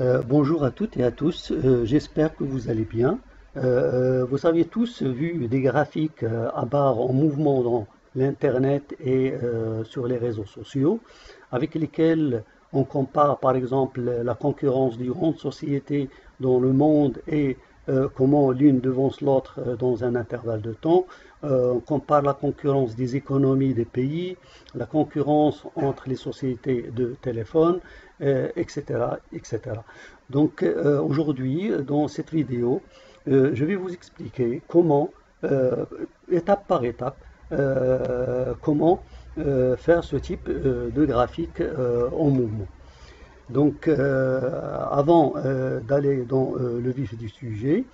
Euh, bonjour à toutes et à tous, euh, j'espère que vous allez bien. Euh, vous avez tous vu des graphiques à barre en mouvement dans l'Internet et sur les réseaux sociaux, avec lesquels on compare par exemple la concurrence des grandes sociétés dans le monde et comment l'une devance l'autre dans un intervalle de temps. On compare la concurrence des économies des pays, la concurrence entre les sociétés de téléphone, etc., etc. Donc euh, aujourd'hui, dans cette vidéo, euh, je vais vous expliquer comment, euh, étape par étape, comment faire ce type de graphique en mouvement. Donc, avant d'aller dans le vif du sujet,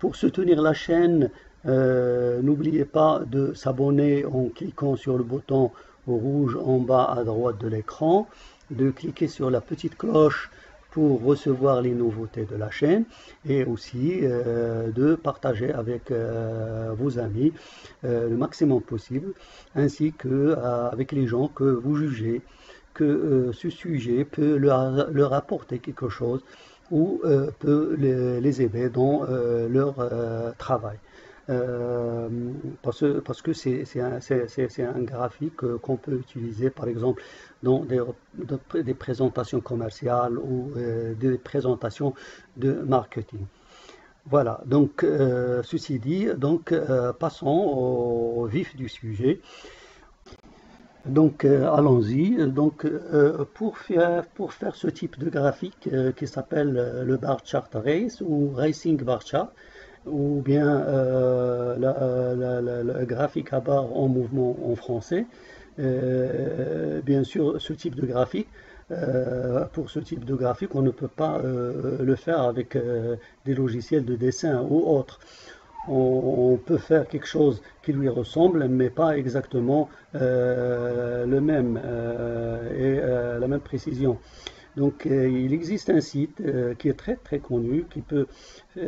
pour soutenir la chaîne, n'oubliez pas de s'abonner en cliquant sur le bouton rouge en bas à droite de l'écran de cliquer sur la petite cloche pour recevoir les nouveautés de la chaîne et aussi euh, de partager avec euh, vos amis euh, le maximum possible ainsi que avec les gens que vous jugez que ce sujet peut leur, apporter quelque chose ou peut les, aider dans leur travail. Euh, parce, que c'est un, graphique euh, qu'on peut utiliser par exemple dans des, présentations commerciales ou euh, des présentations de marketing. Voilà, donc ceci dit, donc passons au, vif du sujet. Donc allons-y. Donc pour faire ce type de graphique qui s'appelle le bar chart race ou racing bar chart, ou bien euh, euh, graphique à barre en mouvement en français. Euh, bien sûr, ce type de graphique, pour ce type de graphique, on ne peut pas le faire avec des logiciels de dessin ou autres. On, peut faire quelque chose qui lui ressemble, mais pas exactement le même et la même précision. Donc euh, il existe un site euh, qui est très très connu, qui peut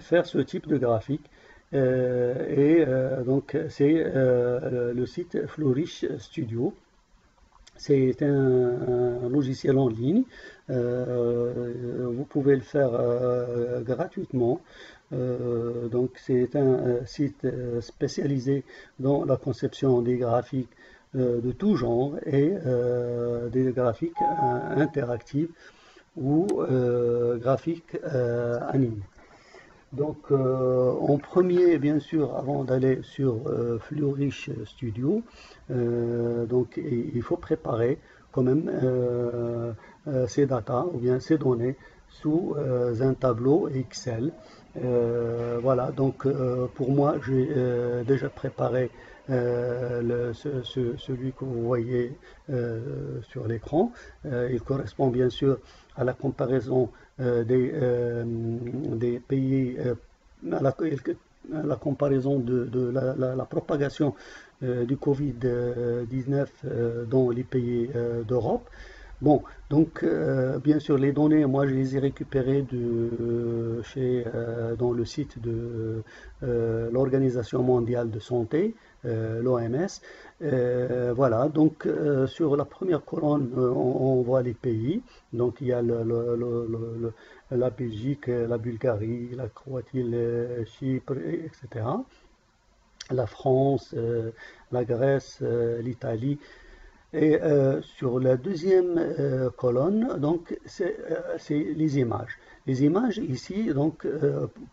faire ce type de graphique. Euh, et donc c'est le site Flourish Studio. C'est un, logiciel en ligne. vous pouvez le faire gratuitement. donc c'est un site spécialisé dans la conception des graphiques euh, de tout genre et euh, des graphiques euh, interactifs ou graphiques animés. Donc en premier, bien sûr, avant d'aller sur Flourish Studio, donc il faut préparer quand même ces datas ou bien ces données sous un tableau Excel. voilà, donc pour moi, j'ai déjà préparé euh, celui que vous voyez euh, sur l'écran. Euh, il correspond bien sûr à la comparaison des, pays, à la, comparaison de, la, propagation du Covid-19 dans les pays d'Europe. Bon, donc bien sûr les données, moi je les ai récupérées de, chez, dans le site de l'Organisation mondiale de santé, euh, l'OMS. Euh, voilà, donc euh, sur la première colonne, on, voit les pays. Donc il y a la Belgique, la Bulgarie, la Croatie, le Chypre, etc. La France, la Grèce, l'Italie. Et sur la deuxième colonne, donc c'est les images. Les images ici, donc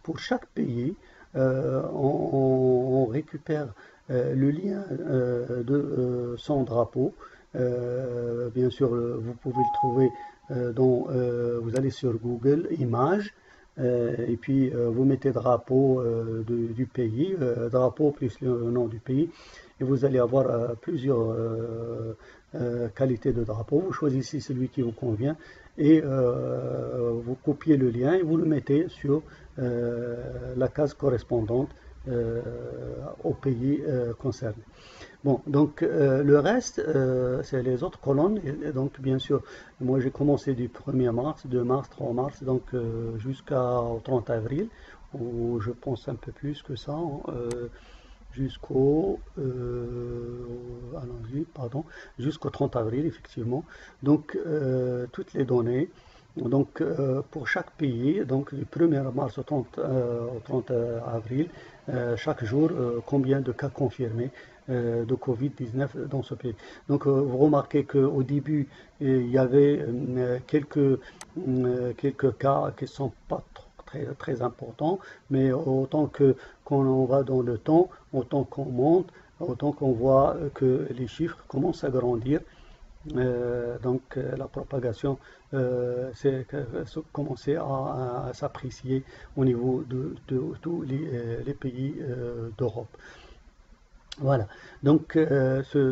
pour chaque pays, on, récupère le lien euh, de euh, son drapeau. bien sûr, vous pouvez le trouver dans, vous allez sur Google, images, et puis vous mettez drapeau du pays, drapeau plus le nom du pays, et vous allez avoir plusieurs qualités de drapeau. Vous choisissez celui qui vous convient et vous copiez le lien et vous le mettez sur la case correspondante euh, au pays euh, concerné. Bon, donc euh, le reste, c'est les autres colonnes. Donc, bien sûr, moi j'ai commencé du 1er mars, 2 mars, 3 mars, donc jusqu'au 30 avril, ou je pense un peu plus que ça, hein, jusqu'au pardon, jusqu'au 30 avril, effectivement. Donc, toutes les données Donc, pour chaque pays, donc du 1er mars au 30, au 30 avril, chaque jour, combien de cas confirmés de Covid-19 dans ce pays. Donc, vous remarquez qu'au début, il y avait quelques, quelques cas qui ne sont pas très, très importants, mais autant que quand on va dans le temps, autant qu'on monte, autant qu'on voit que les chiffres commencent à grandir. Euh, donc euh, la propagation euh, c'est commencé à, s'apprécier au niveau de, tous les, pays d'Europe. Voilà, donc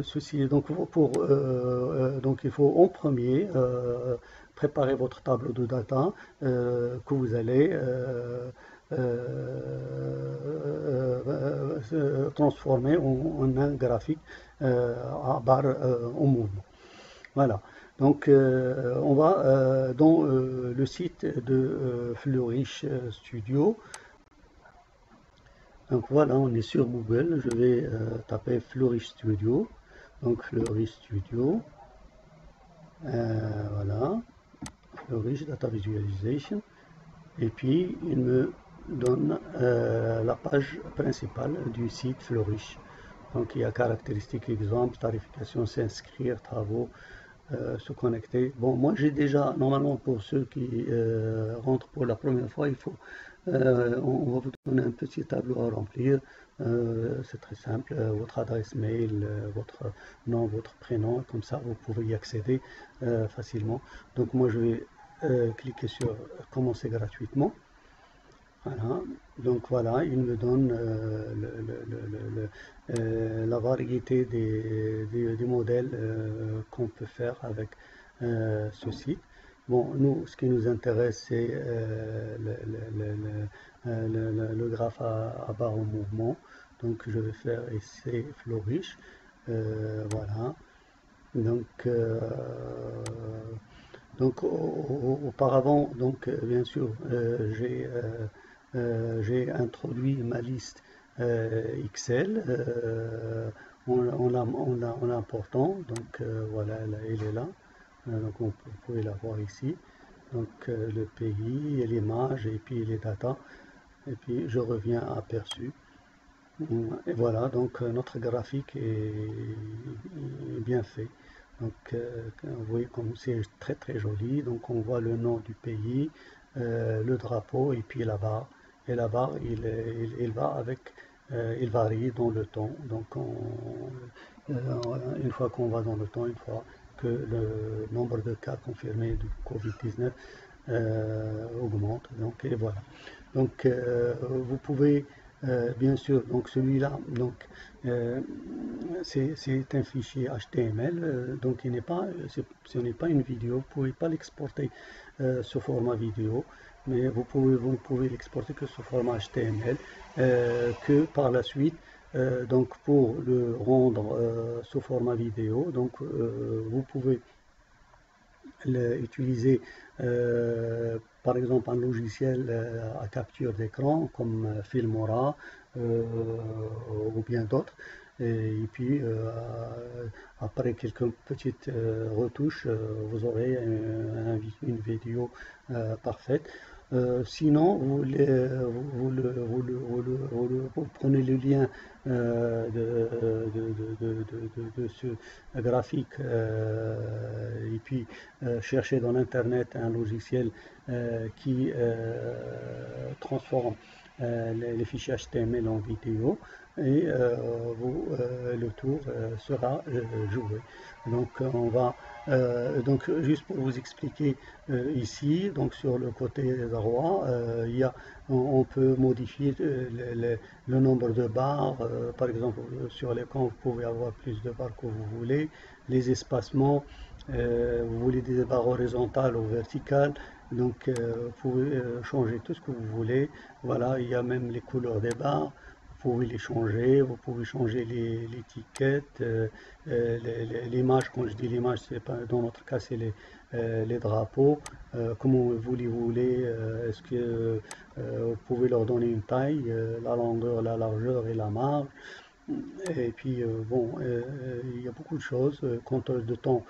ceci, donc pour, donc il faut en premier préparer votre tableau de data que vous allez transformer en, un graphique à barre en mouvement. Voilà. Donc, euh, on va euh, dans euh, le site de Flourish Studio. Donc voilà, on est sur Google. Je vais taper Flourish Studio. Donc Flourish Studio. voilà. Flourish Data Visualization. Et puis, il me donne la page principale du site Flourish. Donc, il y a caractéristiques, exemples, tarification, s'inscrire, travaux, euh, se connecter. Bon, moi j'ai déjà, normalement pour ceux qui euh, rentrent pour la première fois, il faut, euh, on, va vous donner un petit tableau à remplir. c'est très simple, votre adresse mail, votre nom, votre prénom, comme ça vous pouvez y accéder facilement. Donc moi je vais cliquer sur commencer gratuitement. Voilà. Donc voilà, il me donne euh, euh, la variété des, modèles euh, qu'on peut faire avec ce site. Bon, nous, ce qui nous intéresse, c'est le, graphe à, barre en mouvement. Donc je vais faire essai flourish. voilà. Donc, donc auparavant, donc bien sûr, j'ai j'ai introduit ma liste euh, Excel euh, en, l'important. Donc voilà, elle, est là. donc vous pouvez la voir ici. Donc le pays, l'image et puis les datas. Et puis je reviens à aperçu. Et voilà, donc notre graphique est, bien fait. Donc vous voyez comme c'est très très joli. Donc on voit le nom du pays, le drapeau et puis la barre et la barre il, va avec euh, il varie dans le temps. Donc euh, une fois qu'on va dans le temps une fois que le nombre de cas confirmés du Covid-19 euh, augmente. Donc et voilà. Donc vous pouvez bien sûr donc celui-là donc c'est un fichier HTML donc il n'est pas ce n'est pas une vidéo. Vous pouvez pas l'exporter sous format vidéo mais vous pouvez, vous pouvez l'exporter que sous format HTML, euh, que par la suite, euh, donc pour le rendre euh, sous format vidéo, donc vous pouvez utiliser par exemple un logiciel à capture d'écran comme Filmora ou bien d'autres. Et, puis après quelques petites retouches, vous aurez une vidéo parfaite. Euh, sinon, vous, prenez le lien euh, de, ce graphique euh, et puis cherchez dans Internet un logiciel qui transforme les, fichiers HTML en vidéo et le tour sera joué. Donc on va euh, donc juste pour vous expliquer euh, ici, donc sur le côté droit, euh, il y a, on, peut modifier le, nombre de barres. par exemple, sur l'écran, vous pouvez avoir plus de barres que vous voulez. Les espacements, vous voulez des barres horizontales ou verticales. Donc, vous pouvez changer tout ce que vous voulez. Voilà, il y a même les couleurs des barres vous pouvez les changer, vous pouvez changer l'étiquette, euh, euh, l'image, quand je dis l'image, dans notre cas c'est les, euh, les, drapeaux, comment vous les voulez, est-ce que vous pouvez leur donner une taille, la longueur, la largeur et la marge, et puis bon, il y a beaucoup de choses, contrôle de temps,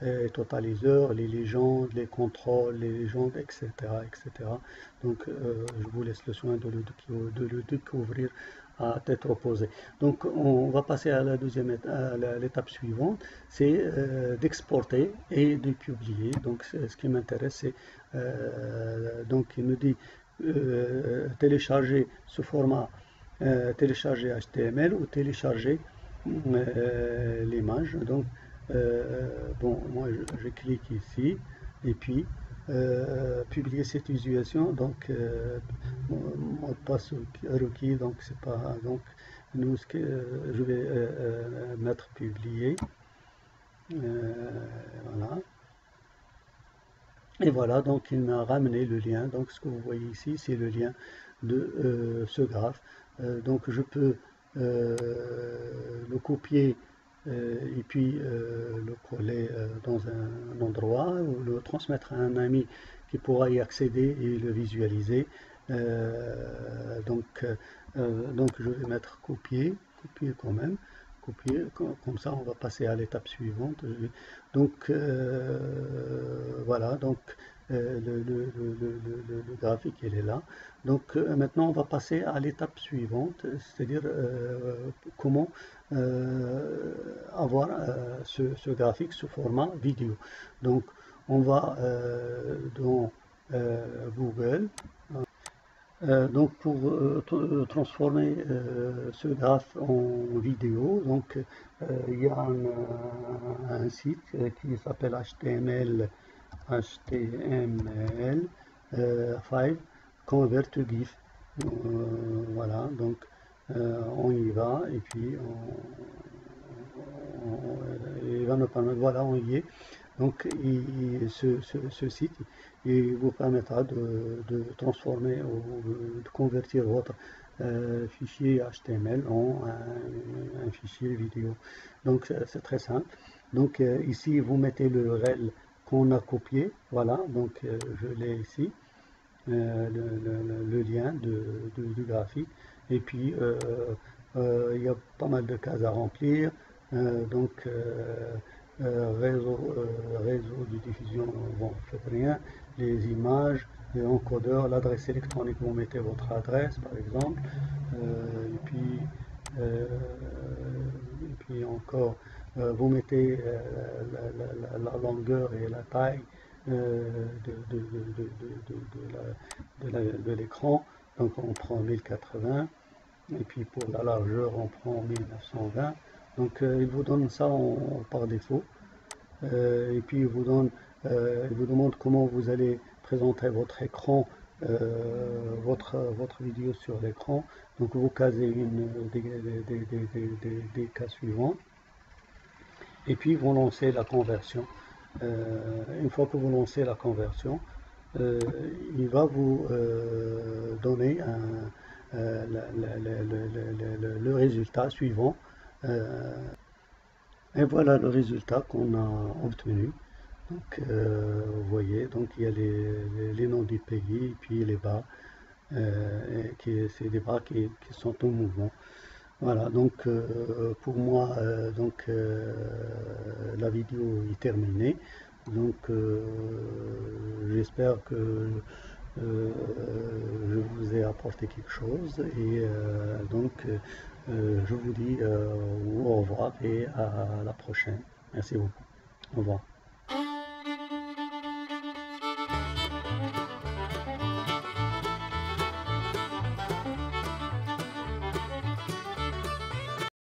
les totaliseurs, les légendes, les contrôles, les légendes, etc. etc. Donc je vous laisse le soin de de le découvrir à tête reposée. Donc on va passer à la deuxième l'étape suivante, c'est euh, d'exporter et de publier. Donc ce qui m'intéresse, c'est euh, donc il me dit euh, télécharger ce format, télécharger HTML ou télécharger l'image. Donc bon, moi je clique ici et puis publier cette utilisation donc euh, passe requis donc c'est pas donc nous ce que euh, je vais euh, mettre publié. Voilà. Et voilà donc il m'a ramené le lien. Donc ce que vous voyez ici c'est le lien de ce graphe. Donc je peux le copier euh, et puis euh, le coller euh, dans un endroit ou le transmettre à un ami qui pourra y accéder et le visualiser. Donc, donc je vais mettre copier, copier quand même, copier, comme ça on va passer à l'étape suivante. Donc voilà, donc le, le, graphique il est là. Donc maintenant on va passer à l'étape suivante, c'est-à-dire comment avoir ce, graphique sous format vidéo. Donc on va dans Google. Donc pour transformer ce graphe en vidéo, donc il y a un, site qui s'appelle HTML HTML5 Convert GIF. voilà, donc on y va et puis il va nous permettre, voilà, on y est. Donc ce, site il vous permettra de, transformer ou de convertir votre euh, fichier HTML en un, fichier vidéo. Donc c'est très simple. Donc euh, ici vous mettez le REL qu'on a copié, voilà, donc euh, je l'ai ici, le, lien de, du graphique. Et puis il y a pas mal de cases à remplir. donc réseau, réseau de diffusion, bon, faites rien, les images, les encodeurs, l'adresse électronique, vous mettez votre adresse par exemple, et puis et puis encore vous mettez la, longueur et la taille de l'écran. Donc on prend 1080 et puis pour la largeur on prend 1920 donc euh, il vous donne ça par défaut. Euh, et puis il vous donne euh, il vous demande comment vous allez présenter votre écran votre, vidéo sur l'écran. Donc vous casez une des, cas suivants. Et puis vous lancez la conversion. Une fois que vous lancez la conversion il va vous donner le, résultat suivant. Et voilà le résultat qu'on a obtenu. Donc, vous voyez, donc il y a les, noms du pays puis les bas, c'est des bas qui, sont en mouvement. Voilà, donc pour moi, donc la vidéo est terminée. Donc euh, j'espère que euh, je vous ai apporté quelque chose et euh, donc je vous dis au revoir et à la prochaine. Merci beaucoup. Au revoir.